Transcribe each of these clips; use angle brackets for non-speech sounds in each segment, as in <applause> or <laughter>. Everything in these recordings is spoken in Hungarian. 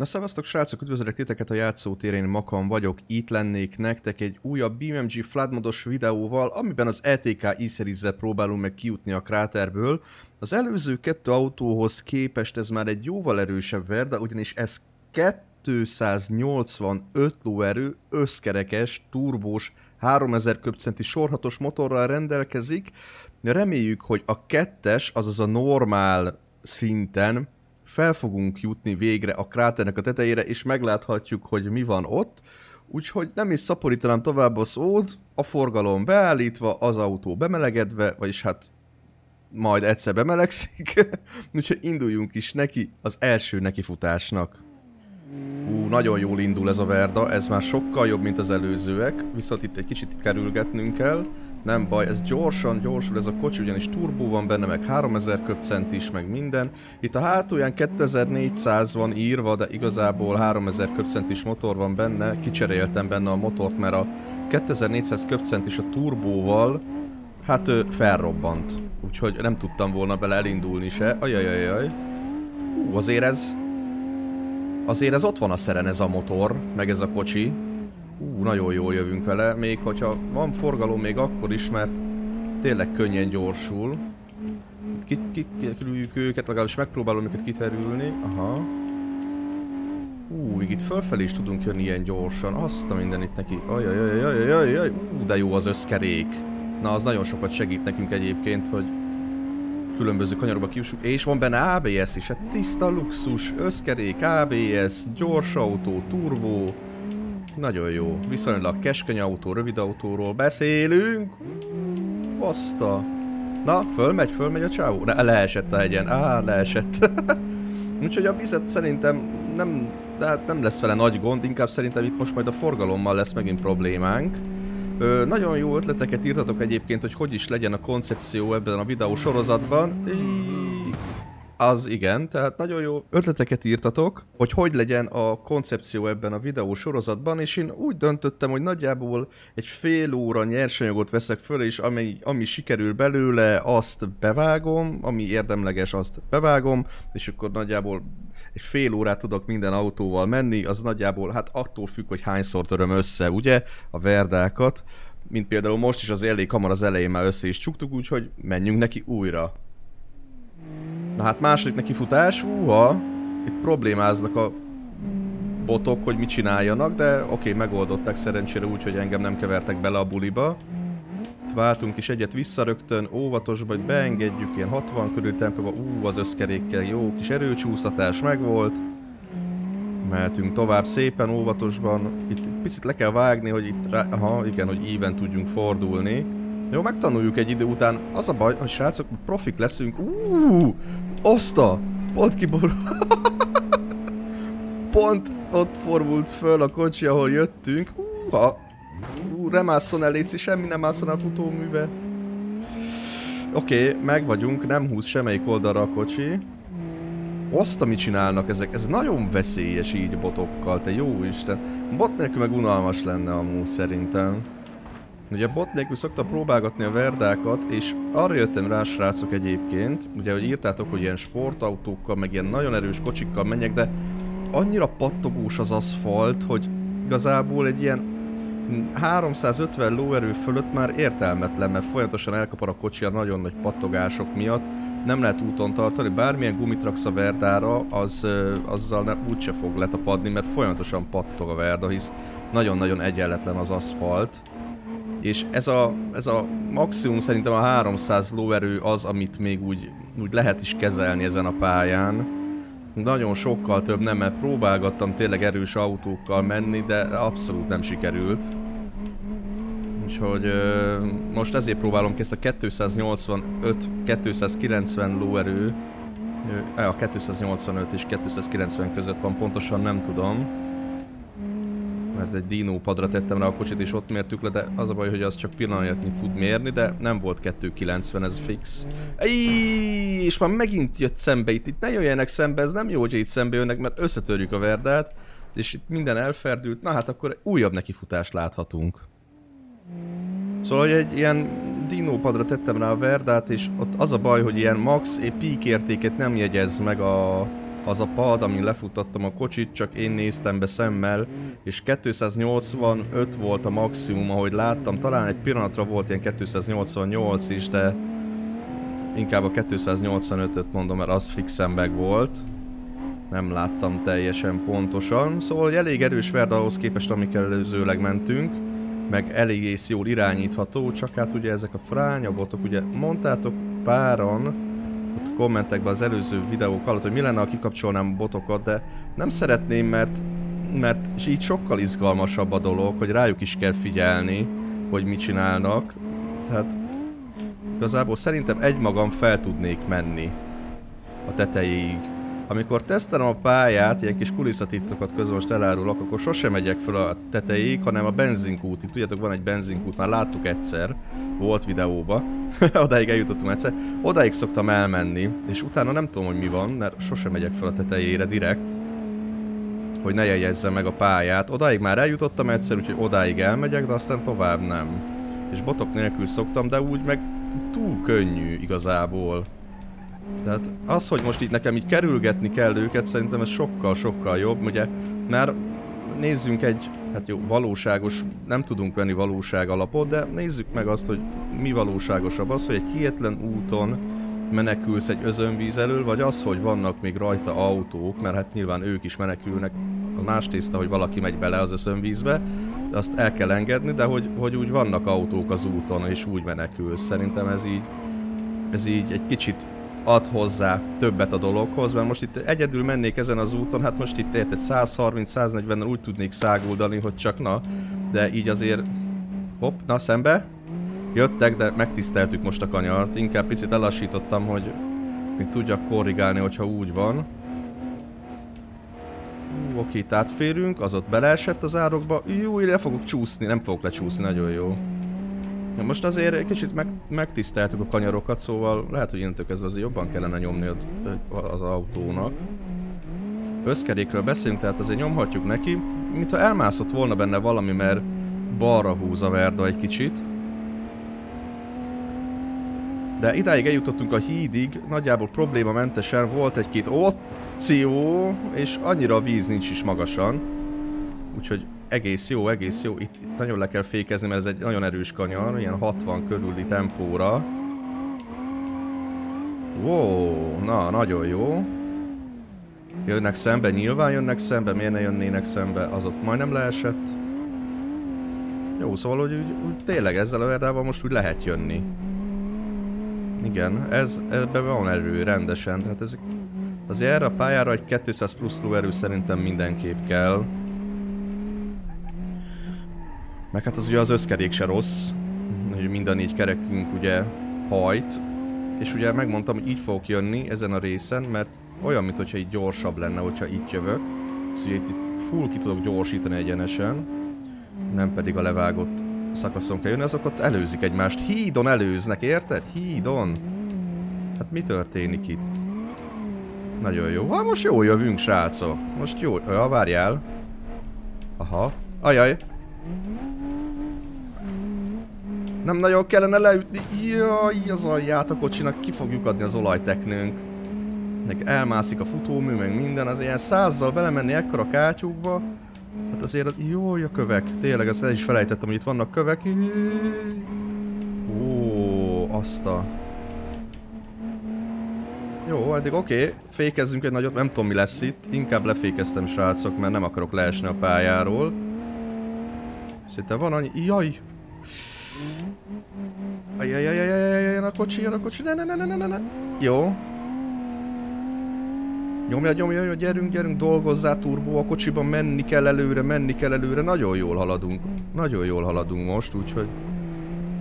Na szevasztok srácok, üdvözlök titeket a játszótérén, Makan vagyok, itt lennék nektek egy újabb BMG Floodmodos videóval, amiben az ETK e próbálunk meg kijutni a kráterből. Az előző kettő autóhoz képest ez már egy jóval erősebb verda, ugyanis ez 285 lóerő, összkerekes, turbós, 3000 köbcenti sorhatos motorral rendelkezik. Reméljük, hogy a kettes, azaz a normál szinten fel fogunk jutni végre a kráternek a tetejére, és megláthatjuk, hogy mi van ott. Úgyhogy nem is szaporítanám tovább a szót, a forgalom beállítva, az autó bemelegedve, vagyis hát majd egyszer bemelegszik. <laughs> Úgyhogy induljunk is neki az első nekifutásnak. Ú, nagyon jól indul ez a Verda, ez már sokkal jobb, mint az előzőek, viszont itt egy kicsit kerülgetnünk kell. Nem baj, ez gyorsan gyorsul ez a kocsi, ugyanis turbó van benne, meg 3000 köpcent is, meg minden. Itt a hátulján 2400 van írva, de igazából 3000 is motor van benne. Kicseréltem benne a motort, mert a 2400 köpcent is a turbóval, hát ő felrobbant. Úgyhogy nem tudtam volna bele elindulni se. Ajajajaj. Hú, azért ez... Azért ez ott van a szeren ez a motor, meg ez a kocsi. Ú, nagyon jól jövünk vele, még hogyha van forgalom még akkor is, mert tényleg könnyen gyorsul. Kikerüljük őket, legalábbis megpróbálom őket kiterülni. Aha. Ú, itt fölfelé is tudunk jönni ilyen gyorsan. Azt a minden itt neki. Ajajajajajajajaj. Ú, de jó az összkerék. Na, az nagyon sokat segít nekünk egyébként, hogy különböző kanyarokba kiussuk. És van benne ABS is, hát luxus, összkerék, ABS, gyors autó. Nagyon jó. Viszonylag keskeny autó, rövid autóról beszélünk. Baszta. Na, fölmegy, fölmegy a csávó. Ne, leesett a hegyen. Á, leesett. <laughs> Úgyhogy a vizet szerintem nem, de hát nem lesz vele nagy gond, inkább szerintem itt most majd a forgalommal lesz megint problémánk. Ö, nagyon jó ötleteket írtatok egyébként, hogy hogy is legyen a koncepció ebben a videó sorozatban. Az igen, tehát nagyon jó ötleteket írtatok, hogy hogy legyen a koncepció ebben a videó sorozatban, és én úgy döntöttem, hogy nagyjából egy fél óra nyersanyagot veszek föl, és ami, ami sikerül belőle, azt bevágom, ami érdemleges, azt bevágom, és akkor nagyjából egy fél órát tudok minden autóval menni, az nagyjából, hát attól függ, hogy hányszor töröm össze, ugye, a verdákat, mint például most is az elég kamar az elején már össze is csuktuk, úgyhogy menjünk neki újra. Na hát második neki futás, uha, itt problémáznak a botok, hogy mit csináljanak, de oké, okay, megoldották szerencsére úgy, hogy engem nem kevertek bele a buliba. Itt váltunk is egyet vissza rögtön, óvatosba, hogy beengedjük ilyen 60 körül tempóba, ú, az összkerékkel jó kis erőcsúszatás megvolt. Mehetünk tovább szépen, óvatosban. Itt picit le kell vágni, hogy itt rá... Aha, igen, hogy even tudjunk fordulni. Jó, megtanuljuk egy idő után. Az a baj, hogy srácok, profik leszünk. Uuuuh! Oszta! Pont kiborul. <laughs> Pont ott formult föl a kocsi, ahol jöttünk. Uha! Ú, remásszon el, Léci, semmi nem másszon a futóműve. Oké, okay, meg vagyunk, nem húz semmelyik oldalra a kocsi. Azt, mit csinálnak ezek, ez nagyon veszélyes így botokkal, te jó isten. Bot nélkül meg unalmas lenne amúgy szerintem. Ugye bot nélkül szoktam próbálgatni a verdákat, és arra jöttem rá srácok egyébként, ugye hogy írtátok, hogy ilyen sportautókkal, meg ilyen nagyon erős kocsikkal menjek, de annyira pattogós az aszfalt, hogy igazából egy ilyen 350 lóerő fölött már értelmetlen, mert folyamatosan elkapar a kocsi a nagyon nagy pattogások miatt. Nem lehet úton tartani, bármilyen gumit raksz a verdára, az, azzal ne, úgyse fog letapadni, mert folyamatosan pattog a verda, hisz nagyon-nagyon egyenletlen az aszfalt. És ez a, ez a maximum szerintem a 300 lóerő az, amit még úgy, úgy lehet is kezelni ezen a pályán. Nagyon sokkal több nem, mert próbálgattam tényleg erős autókkal menni, de abszolút nem sikerült. Úgyhogy ö, most ezért próbálom ki ezt a 285-290 lóerő. A 285 és 290 között van, pontosan nem tudom mert egy Dino padra tettem rá a kocsit és ott mértük le, de az a baj, hogy az csak pillanatnyi tud mérni, de nem volt 290, ez fix. Ejj, és már megint jött szembe itt, itt ne jöjjenek szembe, ez nem jó, hogy itt szembe jönnek, mert összetörjük a verdát, és itt minden elferdült, na hát akkor újabb nekifutást láthatunk. Szóval, hogy egy ilyen Dino padra tettem rá a verdát, és ott az a baj, hogy ilyen max peak értéket nem jegyez meg a, az a pad, amin lefuttattam a kocsit, csak én néztem be szemmel, és 285 volt a maximum, ahogy láttam. Talán egy pillanatra volt ilyen 288 is, de inkább a 285-öt mondom, mert az fixen meg volt. Nem láttam teljesen pontosan. Szóval, hogy elég erős verd ahhoz képest, amikkel előzőleg mentünk meg elég jól irányítható, csak hát ugye ezek a frányabotok, ugye mondtátok páran, ott kommentekben az előző videók alatt, hogy mi lenne, ha kikapcsolnám botokat, de nem szeretném, mert, mert így sokkal izgalmasabb a dolog, hogy rájuk is kell figyelni, hogy mit csinálnak. Tehát igazából szerintem egymagam fel tudnék menni a tetejéig. Amikor tesztelem a pályát, ilyen kis kulisszatitokat közben most elárulok, akkor sosem megyek fel a tetejéig, hanem a benzinkútig. Tudjátok, van egy benzinkút, már láttuk egyszer, volt videóba, <laughs> odáig eljutottunk egyszer. Odáig szoktam elmenni, és utána nem tudom, hogy mi van, mert sosem megyek fel a tetejére direkt, hogy ne jegyezzem meg a pályát. Odáig már eljutottam egyszer, úgyhogy odáig elmegyek, de aztán tovább nem. És botok nélkül szoktam, de úgy meg túl könnyű igazából. Tehát az, hogy most itt nekem így kerülgetni kell őket, szerintem ez sokkal-sokkal jobb, ugye, mert nézzünk egy, hát jó, valóságos, nem tudunk venni valóság alapot, de nézzük meg azt, hogy mi valóságosabb. Az, hogy egy kietlen úton menekülsz egy özönvíz elől, vagy az, hogy vannak még rajta autók, mert hát nyilván ők is menekülnek. A más tészta, hogy valaki megy bele az özönvízbe, azt el kell engedni, de hogy, hogy úgy vannak autók az úton, és úgy menekülsz. Szerintem ez így, ez így egy kicsit ad hozzá többet a dologhoz, mert most itt egyedül mennék ezen az úton, hát most itt érted 130-140-nel úgy tudnék száguldani, hogy csak na, de így azért... Hopp, na szembe. Jöttek, de megtiszteltük most a kanyart, inkább picit elassítottam, hogy még tudjak korrigálni, hogyha úgy van. oké, itt átférünk, az ott beleesett az árokba. Jó, le fogok csúszni, nem fogok lecsúszni, nagyon jó. Ja, most azért kicsit meg, megtiszteltük a kanyarokat, szóval lehet, hogy innentől kezdve azért jobban kellene nyomni az autónak. Összkerékről beszélünk, tehát azért nyomhatjuk neki, mintha elmászott volna benne valami, mert balra húz a Verda egy kicsit. De idáig eljutottunk a hídig, nagyjából problémamentesen volt egy-két opció, és annyira a víz nincs is magasan. Úgyhogy egész jó, egész jó. Itt, itt nagyon le kell fékezni, mert ez egy nagyon erős kanyar, ilyen 60 körüli tempóra. Wow, na, nagyon jó. Jönnek szembe, nyilván jönnek szembe, miért ne jönnének szembe, az ott majdnem leesett. Jó, szóval, hogy úgy, úgy tényleg ezzel a verdával most úgy lehet jönni. Igen, ez, ebben van erő, rendesen. Hát ez, azért erre a pályára egy 200 plusz lóerő szerintem mindenképp kell. Meg hát az ugye az összkerék se rossz, hogy mind a négy kerekünk ugye hajt, és ugye megmondtam, hogy így fogok jönni ezen a részen, mert olyan, mintha így gyorsabb lenne, hogyha itt jövök. Szóval itt, itt full ki tudok gyorsítani egyenesen, nem pedig a levágott szakaszon kell jönni, azok ott előzik egymást. Hídon előznek, érted? Hídon! Hát mi történik itt? Nagyon jó. Ha most jó jövünk, srácok. Most jó. Ja, várjál. Aha. Ajaj. Nem nagyon kellene leütni. Jaj, az alját a kocsinak ki fogjuk adni az olajteknőnk. Meg elmászik a futómű, meg minden. Az ilyen százzal belemenni ekkora kátyúkba. Hát azért az... Jó, a kövek. Tényleg, ezt el is felejtettem, hogy itt vannak kövek. Ó, azt a... Jó, eddig oké. Okay. Fékezzünk egy nagyot, nem tudom mi lesz itt. Inkább lefékeztem srácok, mert nem akarok leesni a pályáról. Szerintem van annyi... Jaj! Ajajajajajajaj, a kocsi, jön a kocsi, ne, ne, ne, ne, ne, ne. Jó. Nyomja, nyomja, nyomja, gyerünk, gyerünk, dolgozzá turbó a kocsiban, menni kell előre, menni kell előre, nagyon jól haladunk. Nagyon jól haladunk most, úgyhogy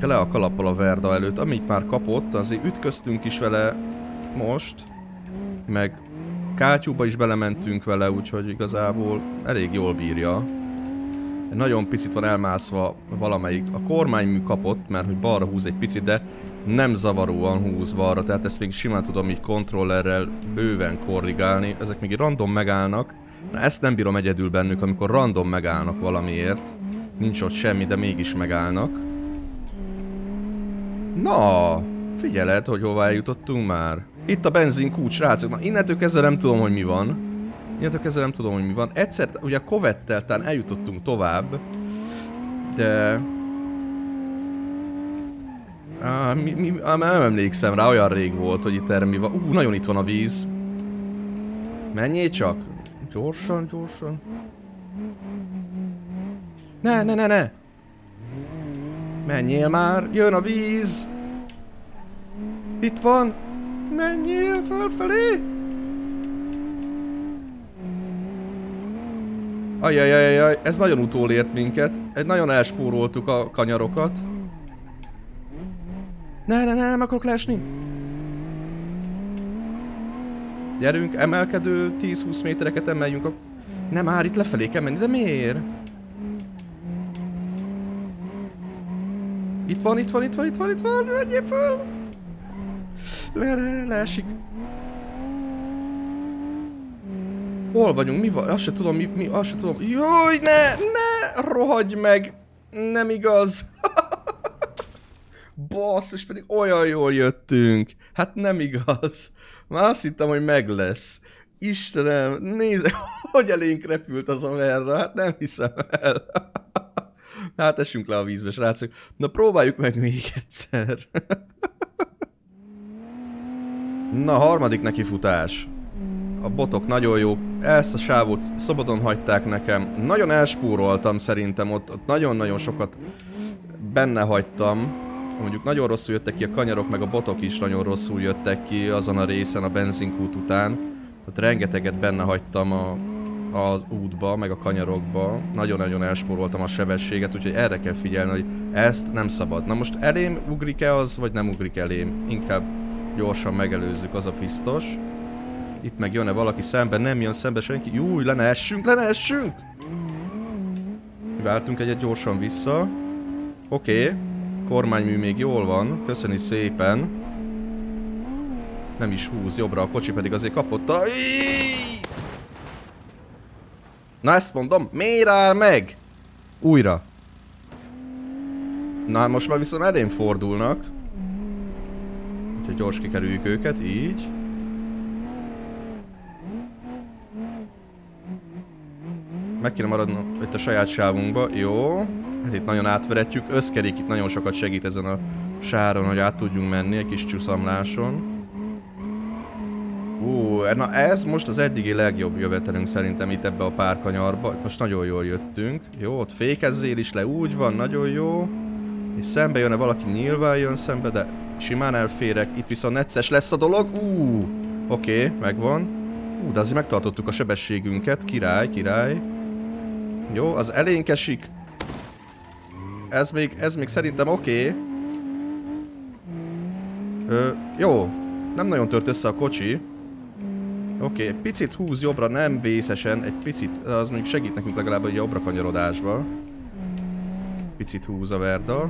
le a kalappal a Verda előtt, amit már kapott, azért ütköztünk is vele most, meg kátyúba is belementünk vele, úgyhogy igazából elég jól bírja. Nagyon picit van elmászva valamelyik. A kormánymű kapott, mert hogy balra húz egy picit, de nem zavaróan húz balra, tehát ezt még simán tudom így kontrollerrel bőven korrigálni. Ezek még random megállnak. Na, ezt nem bírom egyedül bennük, amikor random megállnak valamiért. Nincs ott semmi, de mégis megállnak. Na, figyeled, hogy hová eljutottunk már. Itt a benzin kulcs, srácok. Na, innentől kezdve nem tudom, hogy mi van. Innentől kezdve nem tudom, hogy mi van. Egyszer, ugye a Covettel talán eljutottunk tovább, de... Á, mi, mi, á, nem emlékszem rá, olyan rég volt, hogy itt erre mi van. Ú, nagyon itt van a víz. Menjél csak. Gyorsan, gyorsan. Ne, ne, ne, ne! Menjél már, jön a víz! Itt van! Menjél felfelé! Ajajajajaj, ez nagyon utólért minket. Nagyon elspóroltuk a kanyarokat. Ne, ne, ne, nem akarok leesni. Gyerünk, emelkedő 10-20 métereket emeljünk a... Nem, már itt lefelé kell menni, de miért? Itt van, itt van, itt van, itt van, itt van, menjél föl! Le, le, le, leesik. Hol vagyunk? Mi van? Azt se tudom, mi, mi, azt se tudom. Jaj, ne, ne, rohagy meg! Nem igaz. <laughs> Basszus, pedig olyan jól jöttünk. Hát nem igaz. Már azt hittem, hogy meg lesz. Istenem, nézd, <laughs> hogy elénk repült az a merda. Hát nem hiszem el. <laughs> Hát esünk le a vízbe, srácok. Na próbáljuk meg még egyszer. Na, harmadik nekifutás. A botok nagyon jó. Ezt a sávot szabadon hagyták nekem. Nagyon elspúroltam szerintem ott. Nagyon-nagyon sokat benne hagytam. Mondjuk nagyon rosszul jöttek ki a kanyarok, meg a botok is nagyon rosszul jöttek ki azon a részen a benzinkút után. Ott rengeteget benne hagytam a, az útba, meg a kanyarokba. Nagyon-nagyon elspóroltam a sebességet, úgyhogy erre kell figyelni, hogy ezt nem szabad. Na most elém ugrik-e az, vagy nem ugrik elém? Inkább gyorsan megelőzzük, az a biztos. Itt meg jön-e valaki szembe, nem jön szembe senki. Júj, le ne essünk, le ne essünk! Váltunk egyet gyorsan vissza. Oké. Okay. Kormánymű még jól van. Köszöni szépen. Nem is húz jobbra, a kocsi pedig azért kapott a... Na ezt mondom, miért áll meg? Újra. Na most már viszont elén fordulnak. Úgyhogy gyors kikerüljük őket, így. Meg kéne maradnom itt a saját sávunkba, jó. Hát itt nagyon átveretjük, összkerék itt nagyon sokat segít ezen a sáron, hogy át tudjunk menni, egy kis csúszamláson. Ú, na ez most az eddigi legjobb jövetelünk szerintem itt ebbe a párkanyarba. Most nagyon jól jöttünk. Jó, ott fékezzél is le, úgy van, nagyon jó. És szembe jön-e valaki, nyilván jön szembe, de simán elférek. Itt viszont necces lesz a dolog. Ú, oké, okay, megvan. Ú, de azért megtartottuk a sebességünket. Király, király. Jó, az elénkesik. Ez még, ez még szerintem oké. Okay. Jó. Nem nagyon tört össze a kocsi. Oké, okay, picit húz jobbra, nem vészesen, egy picit, az mondjuk segít nekünk legalább a jobbra kanyarodásba. Picit húz a Verda.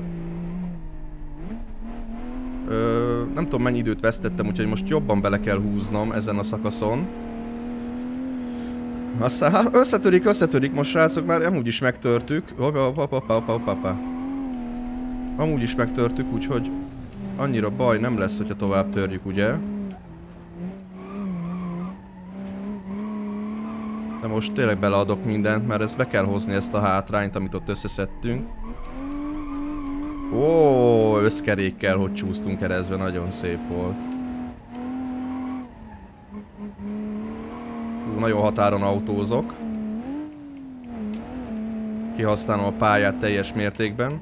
Ö, nem tudom mennyi időt vesztettem, úgyhogy most jobban bele kell húznom ezen a szakaszon. Aztán hát összetörik, összetörik most srácok, már amúgy is megtörtük. Amúgy is megtörtük, úgyhogy annyira baj nem lesz, hogyha tovább törjük, ugye? De most tényleg beleadok mindent, mert ezt be kell hozni ezt a hátrányt, amit ott összeszedtünk. Ó, összkerékkel, hogy csúsztunk keresztbe, nagyon szép volt. Nagyon határon autózok. Kihasználom a pályát teljes mértékben.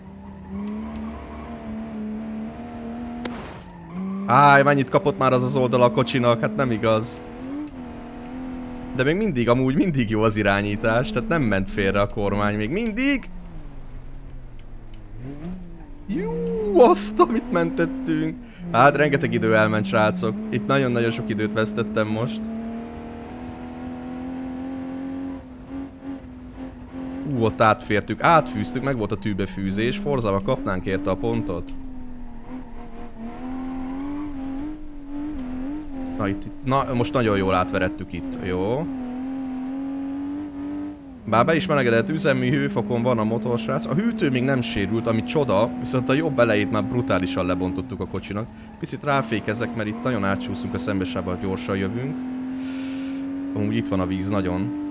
Áj, mennyit kapott már az az oldal a kocsinak, hát nem igaz. De még mindig, amúgy mindig jó az irányítás, tehát nem ment félre a kormány, még mindig. Jú, azt, amit mentettünk. Hát rengeteg idő elment, srácok. Itt nagyon-nagyon sok időt vesztettem most. Ú, ott átfértük, átfűztük, meg volt a tűbefűzés, Forzával kapnánk érte a pontot. Na, itt, na, most nagyon jól átverettük itt, jó. Bár be is melegedett üzemi hőfokon van a motorsrác. A hűtő még nem sérült, ami csoda, viszont a jobb elejét már brutálisan lebontottuk a kocsinak. Picit ráfékezek, mert itt nagyon átcsúszunk a szembesába, gyorsan jövünk. Amúgy itt van a víz nagyon.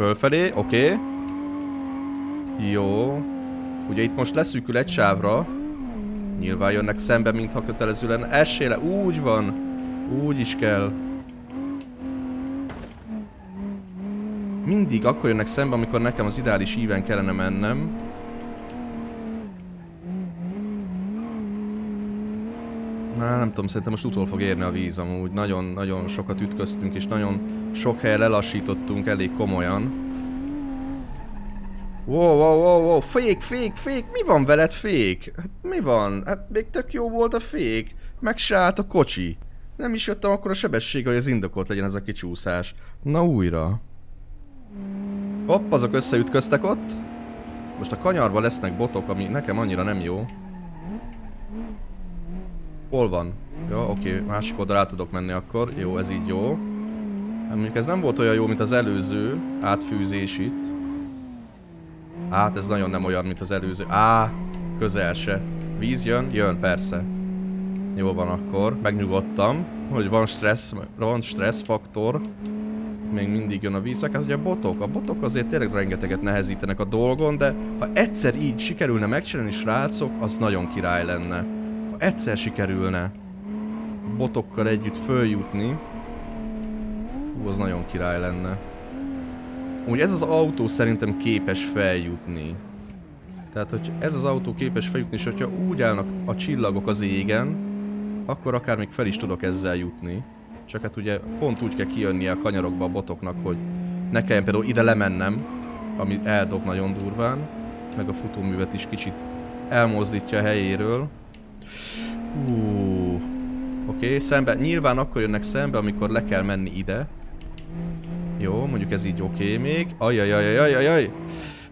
Fölfelé, oké. Okay. Jó. Ugye itt most leszűkül egy sávra. Nyilván jönnek szembe, mintha kötelező lenne. Esséle, úgy van. Úgy is kell. Mindig akkor jönnek szembe, amikor nekem az ideális íven kellene mennem. Na, nem tudom, szerintem most utol fog érni a víz amúgy. Nagyon-nagyon sokat ütköztünk, és nagyon sok helyen lelassítottunk elég komolyan. Wow, wow, wow, wow, fék, fék, fék, mi van veled fék? Hát mi van? Hát még tök jó volt a fék. Meg se állt a kocsi. Nem is jöttem akkor a sebesség, hogy az indokolt legyen ez a kicsúszás. Na újra. Hopp, azok összeütköztek ott. Most a kanyarban lesznek botok, ami nekem annyira nem jó. Hol van? Jó, oké, okay. másik oldalra tudok menni akkor. Jó, ez így jó. Hát mondjuk ez nem volt olyan jó, mint az előző átfűzés itt. Hát ez nagyon nem olyan, mint az előző. Á, közel se. Víz jön? Jön, persze. Jó van akkor, megnyugodtam, hogy van stressz, van stressz faktor. Még mindig jön a víz, hát ugye a botok, a botok azért tényleg rengeteget nehezítenek a dolgon, de ha egyszer így sikerülne megcsinálni srácok, az nagyon király lenne egyszer sikerülne botokkal együtt följutni, hú, az nagyon király lenne. Úgy ez az autó szerintem képes feljutni. Tehát, hogy ez az autó képes feljutni, és hogyha úgy állnak a csillagok az égen, akkor akár még fel is tudok ezzel jutni. Csak hát ugye pont úgy kell kijönnie a kanyarokba a botoknak, hogy ne kelljen például ide lemennem, ami eldob nagyon durván, meg a futóművet is kicsit elmozdítja a helyéről. Uh. Oké, okay, szembe. Nyilván akkor jönnek szembe, amikor le kell menni ide. Jó, mondjuk ez így oké okay még. Ajajajajajajaj.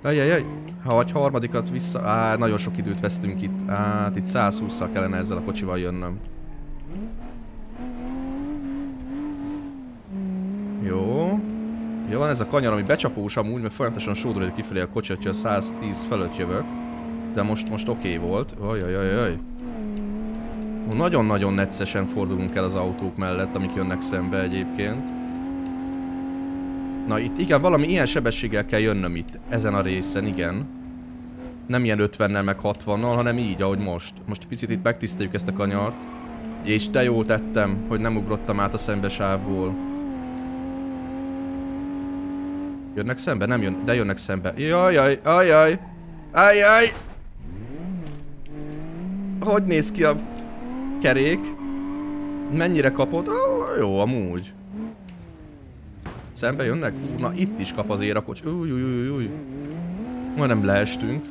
Ajajaj. Ha egy harmadikat vissza... Á, nagyon sok időt vesztünk itt. Hát itt 120-szal kellene ezzel a kocsival jönnöm. Jó. Jó, van ez a kanyar, ami becsapós amúgy, mert folyamatosan sódolja kifelé a kocsi, hogyha 110 fölött jövök. De most, most oké okay volt. Ajajajajaj. Nagyon-nagyon neccesen fordulunk el az autók mellett, amik jönnek szembe egyébként. Na itt igen, valami ilyen sebességgel kell jönnöm itt, ezen a részen, igen. Nem ilyen 50-nel meg 60-nal, hanem így, ahogy most. Most picit itt megtiszteljük ezt a kanyart. És de jól tettem, hogy nem ugrottam át a szembesávból. Jönnek szembe? Nem jön, de jönnek szembe. Jajjaj, ajjaj, ajjaj. Hogy néz ki a kerék. Mennyire kapott? Oh, jó, amúgy. Szembe jönnek? Ú, na itt is kap az érakocs. Új, új, új, új. Majdnem leestünk.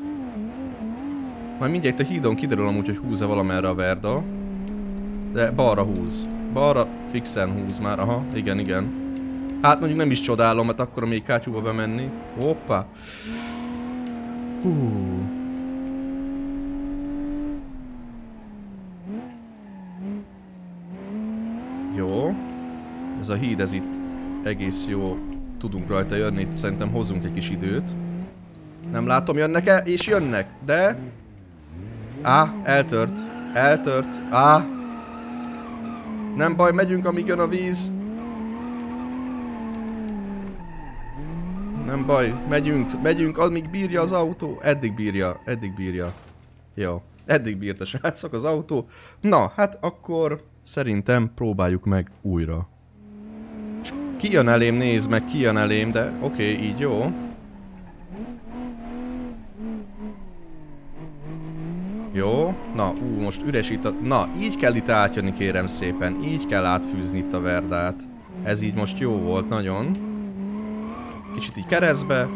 Majd mindjárt a hídon kiderül amúgy, hogy húz-e valamerre a Verda. De balra húz. Balra fixen húz már. Aha, igen, igen. Hát mondjuk nem is csodálom, mert akkor még kátyúba bemenni. Hoppá. Hú. Jó. Ez a híd, ez itt egész jó. Tudunk rajta jönni, itt szerintem hozunk egy kis időt. Nem látom, jönnek-e? És jönnek, de... Á, eltört. Eltört. Á. Nem baj, megyünk, amíg jön a víz. Nem baj, megyünk, megyünk, amíg bírja az autó. Eddig bírja, eddig bírja. Jó, eddig bírta srácok az autó. Na, hát akkor Szerintem próbáljuk meg újra. Ki jön elém, nézd meg, ki jön elém, de oké, okay, így jó. Jó, na, ú, most üres itt a... Na, így kell itt átjönni kérem szépen, így kell átfűzni itt a verdát. Ez így most jó volt, nagyon. Kicsit így keresztbe.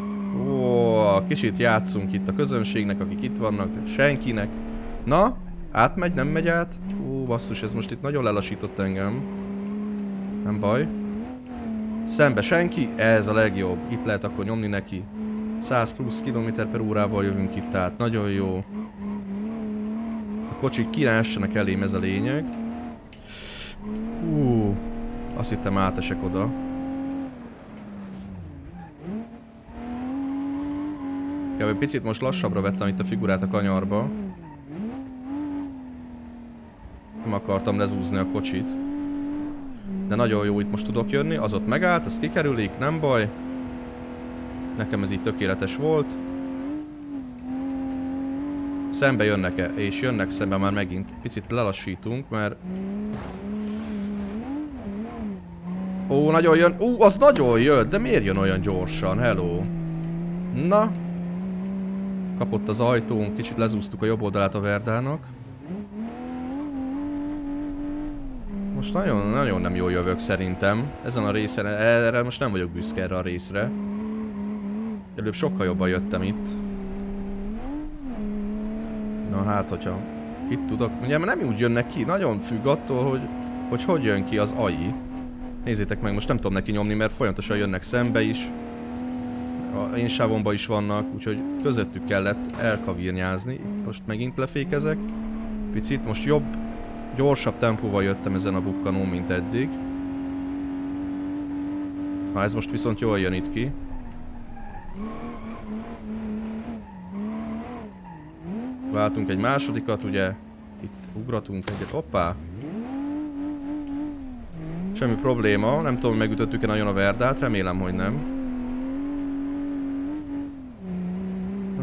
Ó, kicsit játszunk itt a közönségnek, akik itt vannak, senkinek. Na, átmegy, nem megy át? basszus, ez most itt nagyon lelassított engem. Nem baj. Szembe senki, ez a legjobb. Itt lehet akkor nyomni neki. 100 plusz km per órával jövünk itt át, nagyon jó. A kocsik kirássanak elém, ez a lényeg. Hú, azt hittem átesek oda. Ja, egy picit most lassabbra vettem itt a figurát a kanyarba. Nem akartam lezúzni a kocsit. De nagyon jó, itt most tudok jönni. Az ott megállt, az kikerülik, nem baj. Nekem ez így tökéletes volt. Szembe jönnek-e? És jönnek szembe már megint. Picit lelassítunk, mert... Ó, nagyon jön. Ó, az nagyon jött, de miért jön olyan gyorsan? Hello. Na. Kapott az ajtón, kicsit lezúztuk a jobb oldalát a Verdának. Most nagyon, nagyon nem jól jövök szerintem. Ezen a részen, erre most nem vagyok büszke erre a részre. Előbb sokkal jobban jöttem itt. Na hát, hogyha itt tudok... Ugye nem úgy jönnek ki, nagyon függ attól, hogy hogy, hogy jön ki az AI. Nézzétek meg, most nem tudom neki nyomni, mert folyamatosan jönnek szembe is. A én sávomba is vannak, úgyhogy közöttük kellett elkavírnyázni. Most megint lefékezek. Picit, most jobb, gyorsabb tempóval jöttem ezen a bukkanón, mint eddig. Na ez most viszont jól jön itt ki. Váltunk egy másodikat, ugye? Itt ugratunk egyet. Hoppá! Semmi probléma. Nem tudom, megütöttük-e nagyon a verdát. Remélem, hogy nem.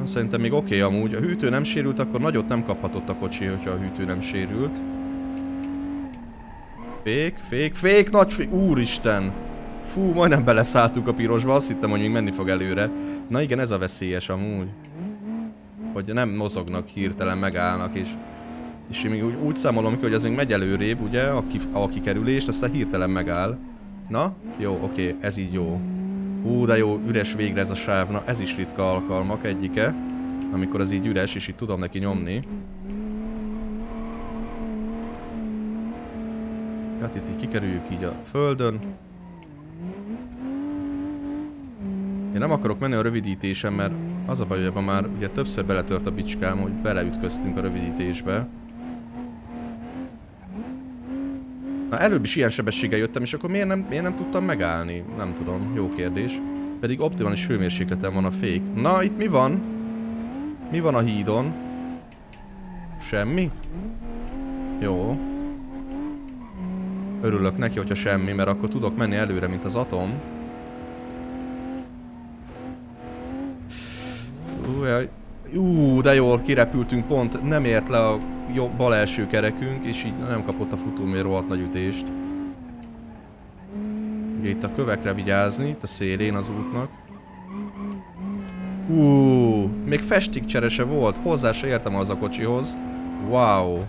Szerintem még oké okay, amúgy. A hűtő nem sérült, akkor nagyot nem kaphatott a kocsi, hogyha a hűtő nem sérült. Fék, fék, fék, nagy fék. Úristen! Fú, majdnem beleszálltunk a pirosba, azt hittem, hogy még menni fog előre. Na igen, ez a veszélyes amúgy hogy nem mozognak hirtelen, megállnak, és, és én még úgy, úgy számolom hogy az még megy előrébb, ugye, a, kif, a kikerülést, aztán hirtelen megáll. Na, jó, oké, ez így jó. Hú, de jó, üres végre ez a sáv, na ez is ritka alkalmak egyike, amikor az így üres, és így tudom neki nyomni. Hát itt így kikerüljük így a földön. Én nem akarok menni a rövidítésen, mert az a baj, hogy már ugye többször beletört a bicskám, hogy beleütköztünk a rövidítésbe. Na előbb is ilyen sebességgel jöttem, és akkor miért nem, miért nem tudtam megállni? Nem tudom, jó kérdés. Pedig optimális hőmérsékleten van a fék. Na, itt mi van? Mi van a hídon? Semmi? Jó. Örülök neki, hogyha semmi, mert akkor tudok menni előre, mint az atom. Ujjaj. Ú, de jól kirepültünk pont, nem ért le a jobb, bal első kerekünk, és így nem kapott a futómér rohadt nagy ütést. Ugye itt a kövekre vigyázni, itt a szélén az útnak. Ú, még festikcserese volt, hozzá se értem az a kocsihoz. Wow.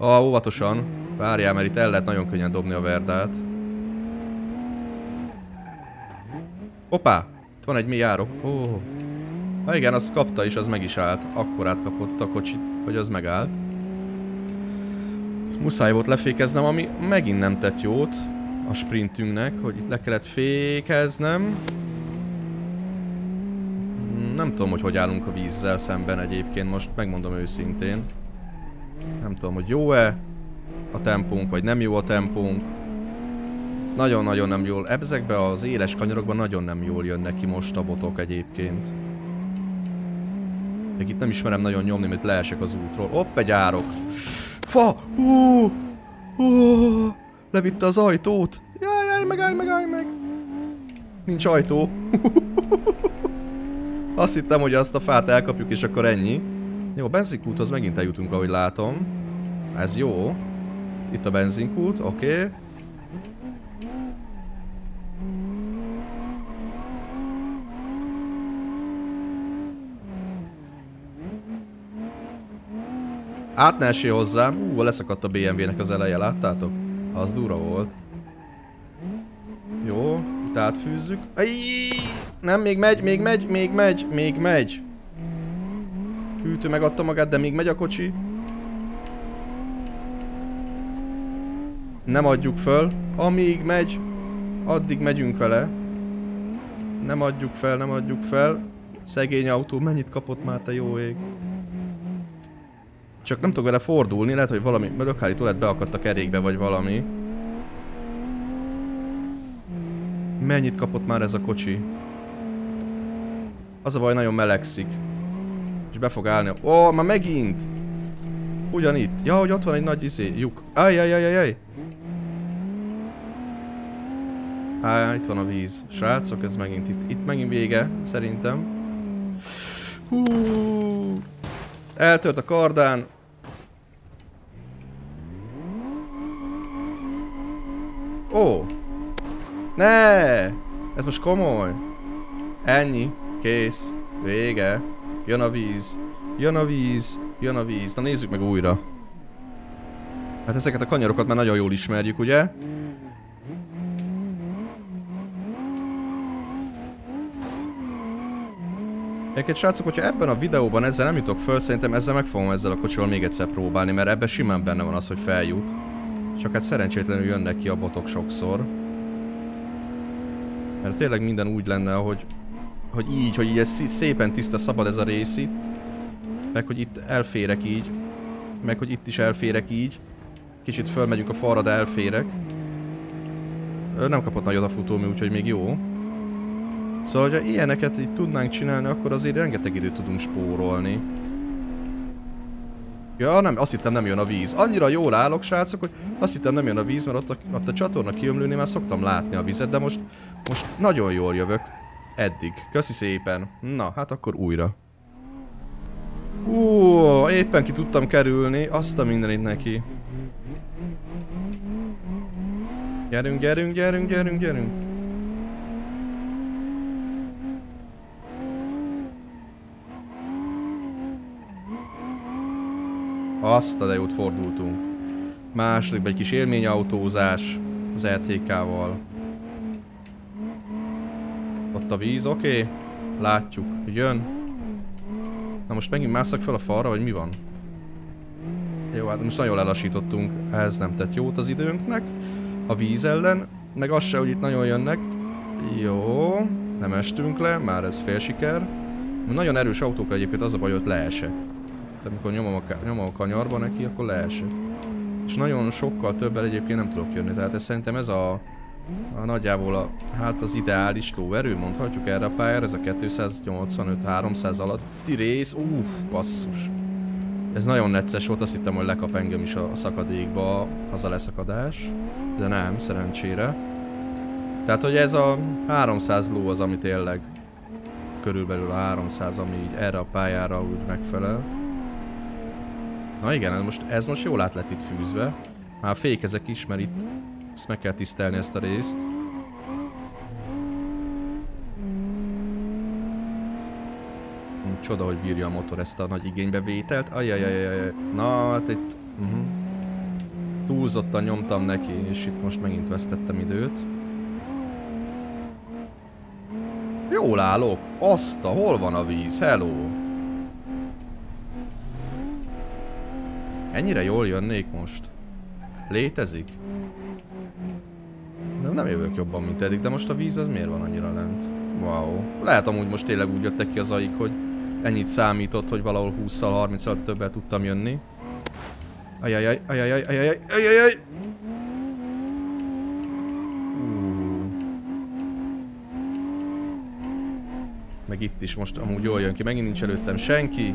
Ah, óvatosan. Várjál, mert itt el lehet nagyon könnyen dobni a verdát. Hoppá! Itt van egy mi járok. Oh. Ha igen, azt kapta is, az meg is állt. Akkor átkapott a kocsit, hogy az megállt. Muszáj volt lefékeznem, ami megint nem tett jót a sprintünknek, hogy itt le kellett fékeznem. Nem tudom, hogy hogy állunk a vízzel szemben egyébként, most megmondom őszintén. Tudom, hogy jó-e a tempónk, vagy nem jó a tempónk. Nagyon-nagyon nem jól. Ezekbe az éles kanyarokban nagyon nem jól jönnek ki most a botok egyébként. Még itt nem ismerem nagyon nyomni, mert leesek az útról. Hopp, egy árok. Fa! Hú! Hú! Levitte az ajtót. Jaj, jaj, megállj, megállj, meg. Nincs ajtó. <laughs> Azt hittem, hogy azt a fát elkapjuk, és akkor ennyi. Jó, a benzinkúthoz megint eljutunk, ahogy látom. Ez jó. Itt a benzinkút, oké. Okay. Át ne esél hozzám. Ú, leszakadt a BMW-nek az eleje, láttátok? Az dura volt. Jó, itt átfűzzük. Ajj! Nem, még megy, még megy, még megy, még megy. Hűtő megadta magát, de még megy a kocsi. Nem adjuk föl. Amíg megy, addig megyünk vele. Nem adjuk fel, nem adjuk fel. Szegény autó, mennyit kapott már te jó ég? Csak nem tudok vele fordulni, lehet, hogy valami lökhállító lett beakadt a kerékbe, vagy valami. Mennyit kapott már ez a kocsi? Az a baj, nagyon melegszik. És be fog állni. Ó, oh, már megint! Ugyanitt. Ja, hogy ott van egy nagy izé, lyuk. Ajjajajajaj! Á, itt van a víz. Srácok, ez megint itt. Itt megint vége, szerintem. Hú. Eltört a kardán. Ó! Ne! Ez most komoly. Ennyi. Kész. Vége. Jön a víz. Jön a víz. Jön a víz. Na nézzük meg újra. Hát ezeket a kanyarokat már nagyon jól ismerjük, ugye? Egyébként srácok, hogyha ebben a videóban ezzel nem jutok föl, szerintem ezzel meg fogom ezzel a kocsival még egyszer próbálni, mert ebben simán benne van az, hogy feljut. Csak hát szerencsétlenül jönnek ki a botok sokszor. Mert tényleg minden úgy lenne, hogy, hogy így, hogy így ez szépen tiszta szabad ez a rész itt. Meg hogy itt elférek így. Meg hogy itt is elférek így. Kicsit fölmegyünk a falra, de elférek. Nem kapott nagyot a futómű, úgyhogy még jó. Szóval, hogyha ilyeneket így tudnánk csinálni, akkor azért rengeteg időt tudunk spórolni. Ja, nem, azt hittem nem jön a víz. Annyira jól állok, srácok, hogy azt hittem nem jön a víz, mert ott a, ott a csatorna kiömlőnél már szoktam látni a vizet, de most, most nagyon jól jövök. Eddig. Köszi szépen. Na, hát akkor újra. Hú, éppen ki tudtam kerülni, azt a mindenit neki. Gyerünk, gyerünk, gyerünk, gyerünk, gyerünk. Azt a de jót fordultunk. Második egy kis élményautózás az RTK-val. Ott a víz, oké. Okay. Látjuk, jön. Na most megint mászak fel a falra, vagy mi van? Jó, hát most nagyon lelassítottunk, ez nem tett jót az időnknek. A víz ellen, meg az se, hogy itt nagyon jönnek. Jó, nem estünk le, már ez fél siker. Nagyon erős autók egyébként az a baj, hogy leesek amikor nyomom a, nyomom a kanyarba neki, akkor leesek. És nagyon sokkal többel egyébként nem tudok jönni, tehát ez szerintem ez a, a nagyjából a, hát az ideális lóerő, mondhatjuk erre a pályára, ez a 285-300 alatti rész, uff, basszus. Ez nagyon necces volt, azt hittem, hogy lekap engem is a, szakadékba az a leszakadás, de nem, szerencsére. Tehát, hogy ez a 300 ló az, ami tényleg körülbelül a 300, ami így erre a pályára úgy megfelel. Na igen, ez most, ez most jól át lett itt fűzve. Már fékezek is, mert itt ezt meg kell tisztelni ezt a részt. Csoda, hogy bírja a motor ezt a nagy igénybevételt. Ajajajajaj. Na, hát itt... Uh mhm. -huh. Túlzottan nyomtam neki, és itt most megint vesztettem időt. Jól állok. Azt hol van a víz? Hello. Ennyire jól jönnék most? Létezik? Nem, jövök jobban, mint eddig, de most a víz az miért van annyira lent? Wow. Lehet amúgy most tényleg úgy jöttek ki az aik, hogy ennyit számított, hogy valahol 20-szal, 30-szal többet tudtam jönni. Ajajaj, ajajaj, ajajaj, ajajaj! Meg itt is most amúgy jól jön ki, megint nincs előttem senki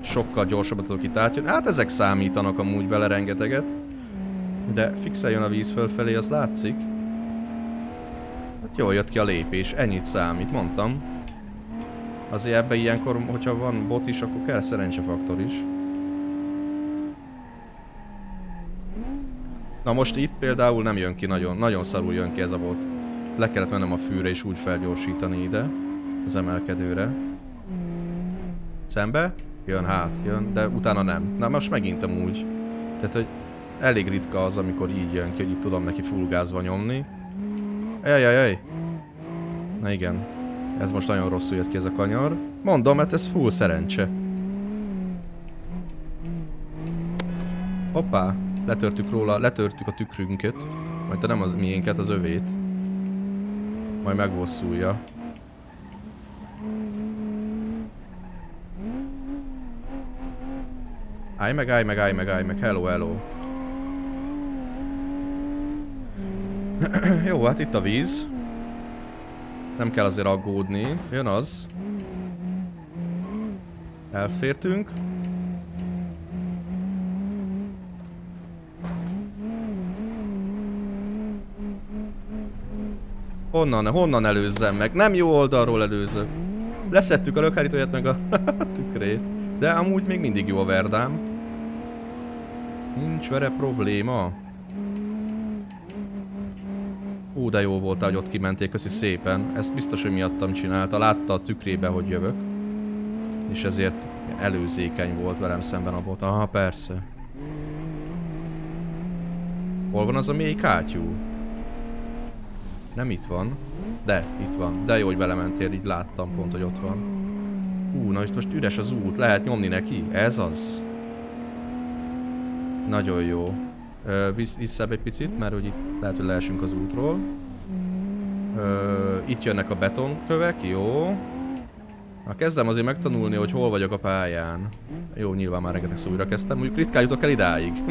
sokkal gyorsabban tudok itt átjönni. Hát ezek számítanak amúgy bele rengeteget. De fixen jön a víz fölfelé, az látszik. Jól jött ki a lépés, ennyit számít, mondtam. Azért ebbe ilyenkor, hogyha van bot is, akkor kell szerencsefaktor is. Na most itt például nem jön ki nagyon, nagyon szarul jön ki ez a bot. Le kellett mennem a fűre és úgy felgyorsítani ide, az emelkedőre. Szembe? Jön, hát, jön, de utána nem. Na most megint úgy. Tehát, hogy elég ritka az, amikor így jön ki, hogy itt tudom neki full gázba nyomni. Ejjjjjj. Na igen. Ez most nagyon rosszul jött ki ez a kanyar. Mondom, mert ez full szerencse. Hoppá. Letörtük róla, letörtük a tükrünket. Majd te nem az miénket, az övét. Majd megbosszulja. Állj meg, állj meg, állj meg, állj meg, hello, hello. <clears throat> Jó, hát itt a víz. Nem kell azért aggódni. Jön az. Elfértünk. Honnan, honnan előzzem meg? Nem jó oldalról előzök. Leszettük a lökhárítóját meg a <laughs> tükrét. De amúgy még mindig jó a verdám. Nincs vele probléma. Ú, de jó volt, hogy ott kimenték, köszi szépen. Ezt biztos, hogy miattam csinálta. Látta a tükrébe, hogy jövök. És ezért előzékeny volt velem szemben a bot. Aha, persze. Hol van az a mély kátyú? Nem itt van. De, itt van. De jó, hogy belementél, így láttam pont, hogy ott van. Hú, na most üres az út, lehet nyomni neki. Ez az. Nagyon jó. Visz, visszább egy picit, mert hogy itt lehet, hogy leesünk az útról. Ö, itt jönnek a betonkövek, jó. Na kezdem azért megtanulni, hogy hol vagyok a pályán. Jó, nyilván már rengeteg újra kezdtem, mondjuk ritkán jutok el idáig. <laughs>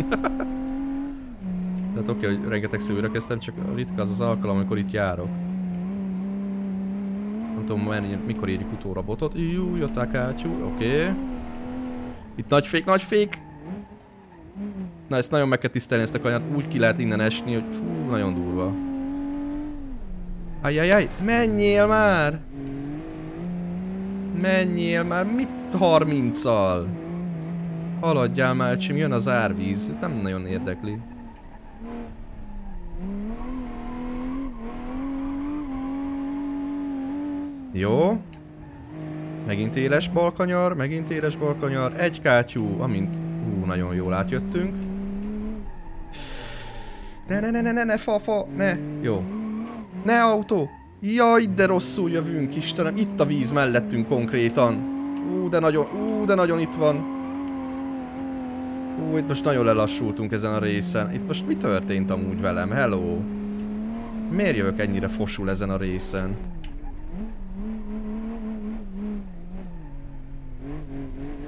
Tehát oké, okay, hogy rengeteg újra kezdtem, csak ritka az az alkalom, amikor itt járok. Nem tudom, mikor érjük utóra botot. Jú, jött a kátyú, oké. Okay. Itt nagy fék, nagy fék! Na ezt nagyon meg kell tisztelni ezt a kanyart, úgy ki lehet innen esni, hogy fú, nagyon durva. Ajajaj, menjél már! Menjél már, mit 30-al? Haladjál már, csim, jön az árvíz, nem nagyon érdekli. Jó. Megint éles balkanyar, megint éles balkanyar, egy kátyú, amint... Hú, nagyon jól átjöttünk. Ne, ne, ne, ne, ne, ne, fa, fa, ne. Jó. Ne, autó. Jaj, de rosszul jövünk, Istenem. Itt a víz mellettünk konkrétan. Ú, de nagyon, ú, de nagyon itt van. Fú, itt most nagyon lelassultunk ezen a részen. Itt most mi történt amúgy velem? Hello. Miért jövök ennyire fosul ezen a részen?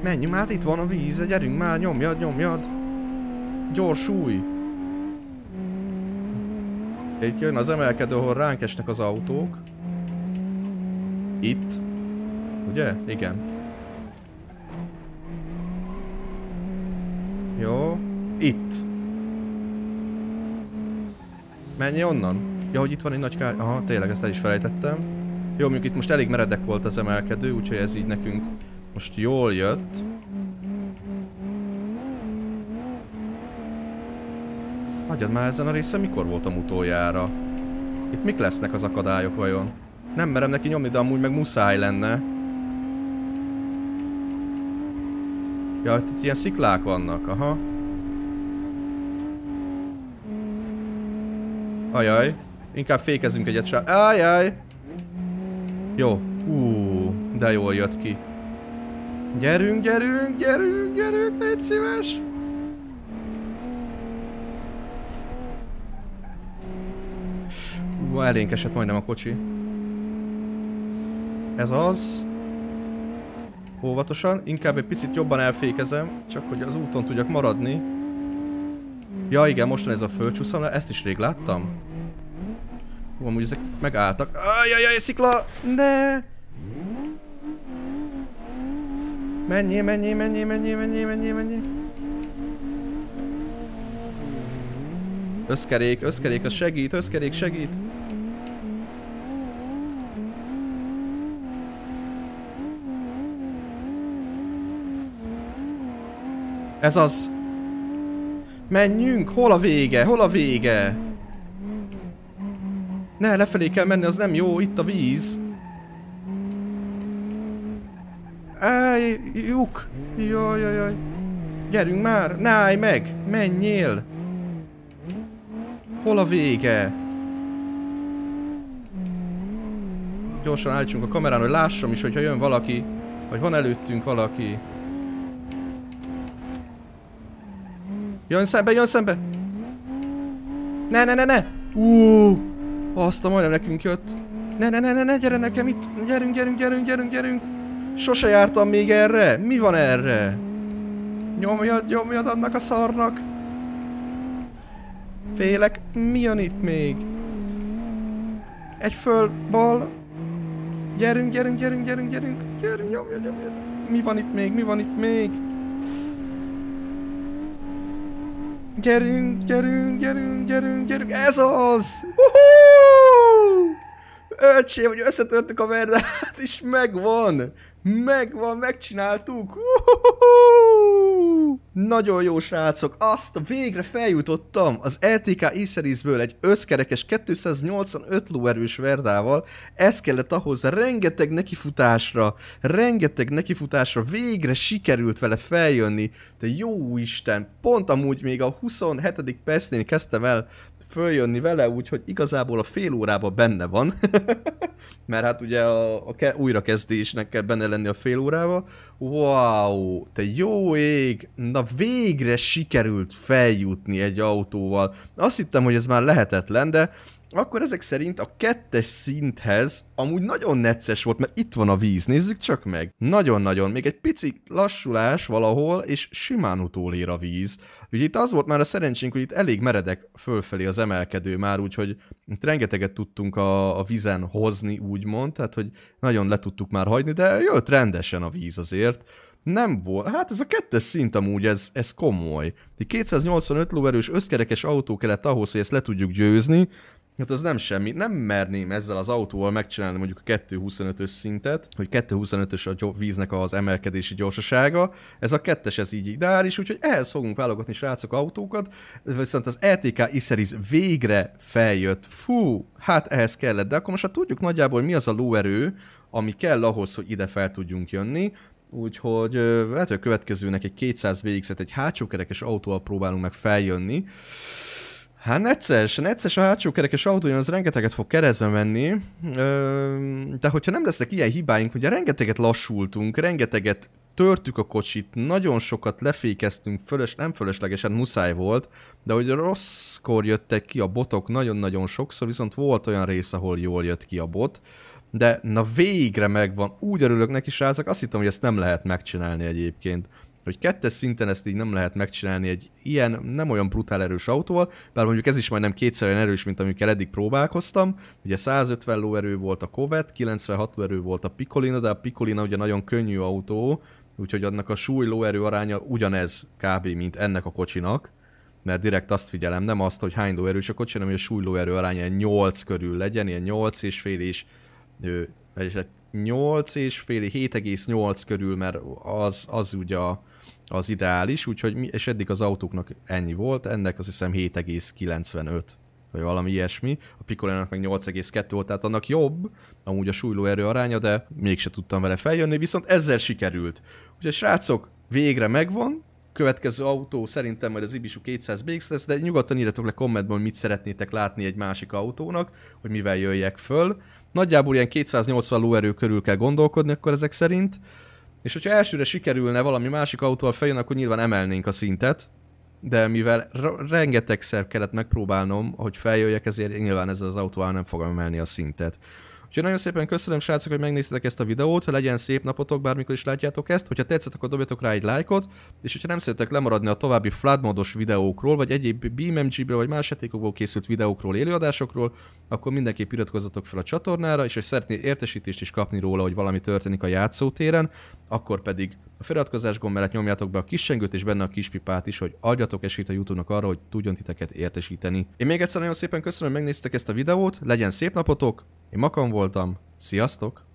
Menjünk már, itt van a víz, gyerünk már, nyomjad, nyomjad. Gyorsulj. Itt jön az emelkedő, ahol ránk esnek az autók. Itt. Ugye? Igen. Jó. Itt. Menj onnan. Ja, hogy itt van egy nagy ká... Aha, tényleg, ezt el is felejtettem. Jó, mondjuk itt most elég meredek volt az emelkedő, úgyhogy ez így nekünk most jól jött. Hagyjad már ezen a részen, mikor voltam utoljára? Itt mik lesznek az akadályok vajon? Nem merem neki nyomni, de amúgy meg muszáj lenne. Ja, itt ilyen sziklák vannak, aha. Ajaj. Inkább fékezünk egyet se. Ajaj! Jó. Hú, de jól jött ki. Gyerünk, gyerünk, gyerünk, gyerünk, légy szíves! Hú, elénk esett majdnem a kocsi. Ez az. Óvatosan, inkább egy picit jobban elfékezem, csak hogy az úton tudjak maradni. Ja igen, most van ez a földcsúszom, ezt is rég láttam. Hú, amúgy ezek megálltak. Ajajaj, szikla! Ne! Menjél, menjél, menjél, menjél, menjél, menjél, menjél. Összkerék, összkerék, az segít, összkerék, segít. Ez az. Menjünk, hol a vége, hol a vége? Ne, lefelé kell menni, az nem jó, itt a víz. Áj, lyuk! Jaj, jaj, jaj. Gyerünk már, ne állj meg! Menjél! Hol a vége? Gyorsan állítsunk a kamerán, hogy lássam is, hogyha jön valaki, vagy van előttünk valaki. Jön szembe, jön szembe! Ne, ne, ne, ne! Uuuuh! Azt a majdnem nekünk jött. Ne, ne, ne, ne, ne, gyere nekem itt! Gyerünk, gyerünk, gyerünk, gyerünk, gyerünk! Sose jártam még erre! Mi van erre? Nyomjad, nyomjad annak a szarnak! Félek, mi jön itt még? Egy föl, bal. Gyerünk, gyerünk, gyerünk, gyerünk, gyerünk. Gyerünk, nyomjad, nyomjad. Mi van itt még, mi van itt még? Gyerünk, gyerünk, gyerünk, gyerünk, gyerünk. Ez az! Uhuu! öcsém, hogy összetörtük a verdát, <laughs> és megvan! Megvan, megcsináltuk! Uhuhu! Nagyon jó srácok, azt végre feljutottam az LTK e egy összkerekes 285 lóerős verdával. Ez kellett ahhoz rengeteg nekifutásra, rengeteg nekifutásra végre sikerült vele feljönni. De jó Isten, pont amúgy még a 27. percnél kezdtem el följönni vele, úgyhogy igazából a fél órában benne van. <laughs> Mert hát ugye a, a ke- újrakezdésnek kell benne lenni a fél órába. Wow, te jó ég! Na végre sikerült feljutni egy autóval. Azt hittem, hogy ez már lehetetlen, de akkor ezek szerint a kettes szinthez amúgy nagyon necces volt, mert itt van a víz, nézzük csak meg. Nagyon-nagyon, még egy pici lassulás valahol, és simán utólér a víz. Ugye itt az volt már a szerencsénk, hogy itt elég meredek fölfelé az emelkedő már, úgyhogy itt rengeteget tudtunk a, a vízen hozni, úgymond, tehát hogy nagyon le tudtuk már hagyni, de jött rendesen a víz azért nem volt. Hát ez a kettes szint amúgy, ez, ez komoly. 285 lóerős összkerekes autó kellett ahhoz, hogy ezt le tudjuk győzni, Hát az nem semmi. Nem merném ezzel az autóval megcsinálni mondjuk a 2.25-ös szintet, hogy 2.25-ös a víznek az emelkedési gyorsasága. Ez a kettes ez így ideális, úgyhogy ehhez fogunk válogatni srácok autókat, viszont az LTK Iseris végre feljött. Fú, hát ehhez kellett, de akkor most már tudjuk nagyjából mi az a lóerő, ami kell ahhoz, hogy ide fel tudjunk jönni. Úgyhogy lehet, hogy a következőnek egy 200 végzet, egy hátsókerekes autóval próbálunk meg feljönni. Hát necces, necces a hátsó kerekes autó, az rengeteget fog keresztbe menni, de hogyha nem lesznek ilyen hibáink, ugye rengeteget lassultunk, rengeteget törtük a kocsit, nagyon sokat lefékeztünk, fölös, nem fölöslegesen muszáj volt, de hogy rosszkor jöttek ki a botok nagyon-nagyon sokszor, viszont volt olyan rész, ahol jól jött ki a bot, de na végre megvan, úgy örülök neki srácok, azt hittem, hogy ezt nem lehet megcsinálni egyébként hogy kettes szinten ezt így nem lehet megcsinálni egy ilyen nem olyan brutál erős autóval, bár mondjuk ez is majdnem kétszer olyan erős, mint amikkel eddig próbálkoztam. Ugye 150 lóerő volt a Covet, 96 lóerő volt a Picolina, de a Picolina ugye nagyon könnyű autó, úgyhogy annak a súly lóerő aránya ugyanez kb. mint ennek a kocsinak, mert direkt azt figyelem, nem azt, hogy hány lóerős a kocsi, hanem hogy a súly lóerő aránya 8 körül legyen, ilyen 8 és fél is, vagyis 8 és fél, 7,8 körül, mert az, az ugye a, az ideális, úgyhogy mi, és eddig az autóknak ennyi volt, ennek azt hiszem 7,95 vagy valami ilyesmi, a Picolának meg 8,2 volt, tehát annak jobb, amúgy a súlóerő aránya, de mégse tudtam vele feljönni, viszont ezzel sikerült. Úgyhogy srácok, végre megvan, következő autó szerintem majd az Ibisu 200 BX lesz, de nyugodtan írjatok le kommentben, hogy mit szeretnétek látni egy másik autónak, hogy mivel jöjjek föl. Nagyjából ilyen 280 lóerő körül kell gondolkodni akkor ezek szerint. És hogyha elsőre sikerülne valami másik autóval feljön, akkor nyilván emelnénk a szintet. De mivel rengetegszer kellett megpróbálnom, hogy feljöjjek, ezért nyilván ezzel az autóval nem fogom emelni a szintet. Úgyhogy nagyon szépen köszönöm srácok, hogy megnéztetek ezt a videót, legyen szép napotok, bármikor is látjátok ezt. Hogyha tetszett, akkor dobjatok rá egy lájkot, és hogyha nem szeretek lemaradni a további flood modos videókról, vagy egyéb BeamMG-ből, vagy más játékokból készült videókról, élőadásokról, akkor mindenképp iratkozzatok fel a csatornára, és ha szeretnél értesítést is kapni róla, hogy valami történik a játszótéren, akkor pedig a feliratkozás gomb mellett nyomjátok be a kis sengőt és benne a kis pipát is, hogy adjatok esélyt a Youtube-nak arra, hogy tudjon titeket értesíteni. Én még egyszer nagyon szépen köszönöm, hogy megnéztek ezt a videót, legyen szép napotok, én Makam voltam, sziasztok!